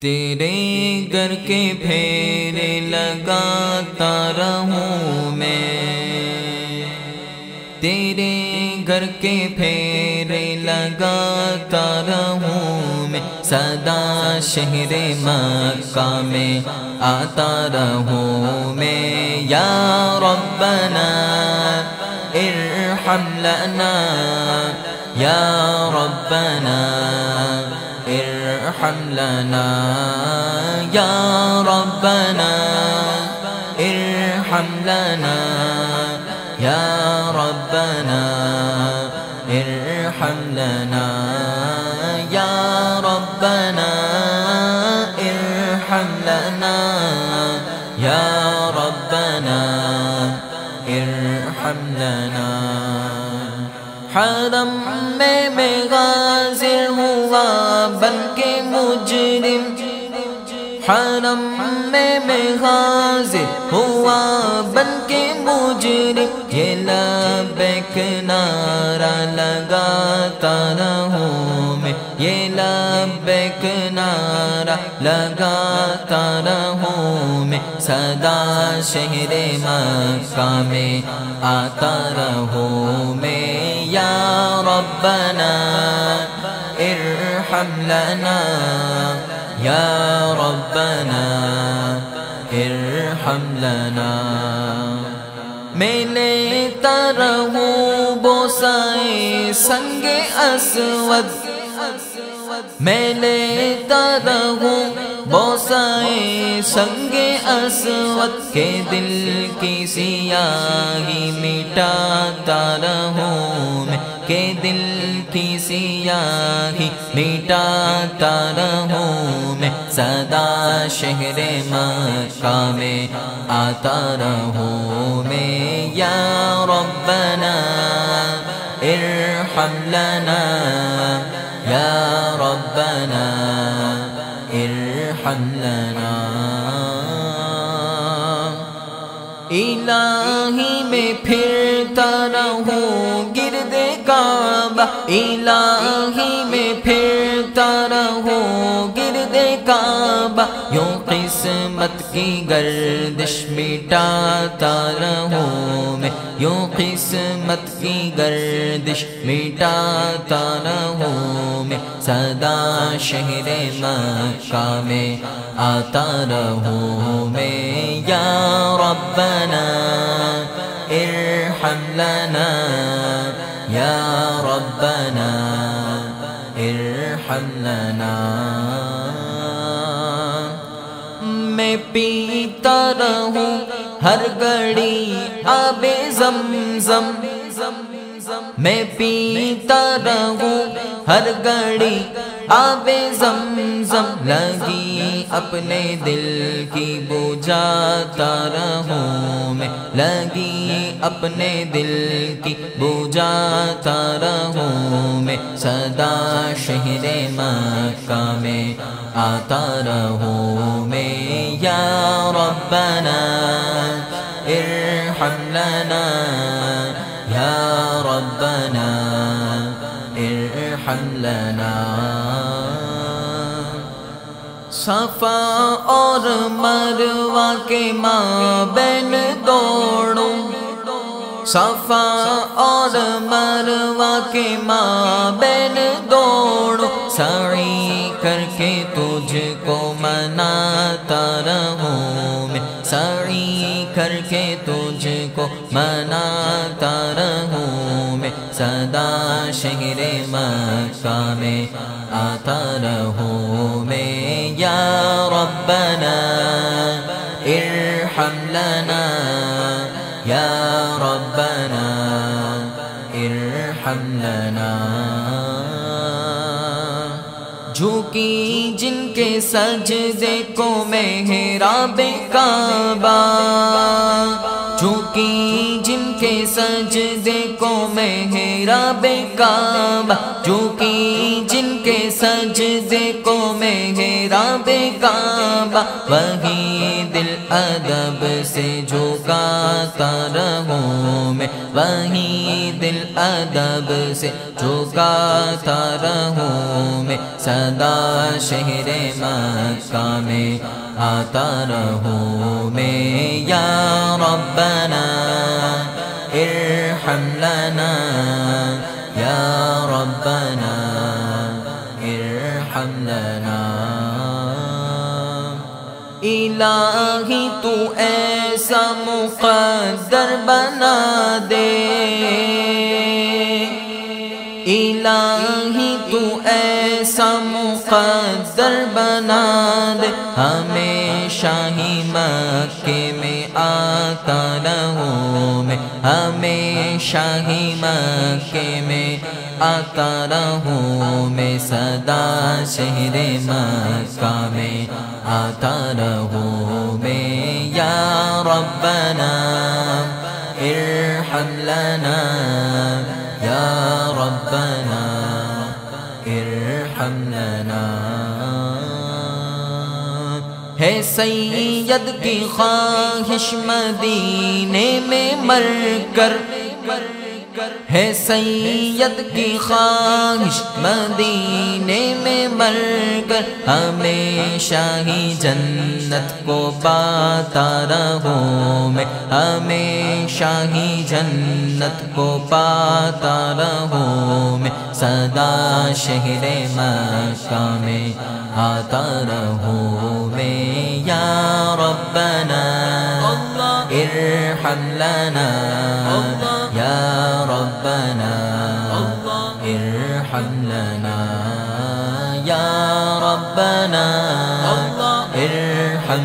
تیرے گھر کے پھیرے لگاتا رہوں میں۔ تیرے گھر کے پھیرے لگاتا رہوں میں۔ صدا شہر مکہ میں آتا رہوں میں۔ یا ربنا ارحم لنا۔ یا ربنا ارحم لنا یا ربنا ارحم لنا یا ربنا ارحم لنا یا ربنا ارحم لنا یا ربنا ارحم لنا. حرم میں میں غازر ہوا بن کے مجرم۔ حرم میں میں غازر ہوا بن کے مجرم۔ یہ لبیک نعرہ لگاتا رہوں میں۔ یہ لبیک نعرہ لگاتا رہوں میں۔ صدا شہر مکہ میں آتا رہوں میں۔ ربنا ارحم لنا، یا ربنا ارحم لنا۔ میں لیتا رہوں بوسائے سنگ اسود۔ میں لیتا رہوں بوسائے سنگ کے اسود کے دل کی سیاہی مٹاتا رہوں میں کہ دل کی سیاہی مٹاتا رہوں میں صدا شہر مکہ میں آتا رہوں میں یا ربنا ارحم لنا يا ربنا ارحم لنا الہی میں پھرتا رہوں، گرد کعبہ۔ الہی میں پھرتا رہوں، گرد کعبہ۔ یوں قسمت کی گردش مٹاتا رہوں میں۔ یوں قسمت کی گردش مٹاتا رہوں میں۔ صدا شہر مکہ میں آتا رہوں میں۔ یا ربنا ارحم لنا، یا ربنا ارحم لنا۔ میں پیتا رہوں ہر گھڑی آب زم زم میں پیتا رہوں ہر گھڑی آب زم زم لگی اپنے دل کی بجاتا رہوں میں لگی اپنے دل کی بجاتا رہوں میں صدا شہر مکہ میں آتا رہوں میں یا ربنا ارحم لنا لنا صفا اور مروا کے ماں بین دوڑوں. صفا اور مروا کے ماں بین دوڑوں. سعی کر کے تجھ کو مناتا رہوں میں. سعی کر کے تجھ کو مناتا رہوں میں صدا شہر مکہ میں آتا رہوں میں یا ربنا ارحم لنا، یا ربنا ارحم لنا۔ جھوکی جن کے سجدے کو محراب کعبہ جھوکی جن کے سجدے کو محراب کعبہ جھوکی جن کے سجدے کو محراب کعبہ۔ وہی دل ادب سے جھکاتا رہوں میں، وہی دل ادب سے جھکاتا رہوں میں۔ صدا شہر مکہ میں آتا رہوں میں، یا ربنا۔ ارحم لنا یا ربنا، ارحم لنا. الہی تو ایسا مقدر بنا دے۔ الہی تو ایسا مقدر بنا دے۔ ہمیشہ ہی مکے میں آتا رہوں میں، ہمیشہ ہی مکے میں آتا رہوں میں، صدا شہر مکہ میں آتا رہوں میں۔ یا ربنا ارحم لنا ہے سید کی خواہش مدینے میں مر کر۔ ہے سید کی خواہش مدینے میں مر کر۔ ہمیشہ ہی جنت کو پاتا رہوں میں۔ ہمیشہ ہی جنت کو پاتا رہوں میں۔ صدا شہر مکہ میں آتا رہوں میں۔ ربنا ارحم لنا یا ربنا ارحم لنا یا ربنا ارحم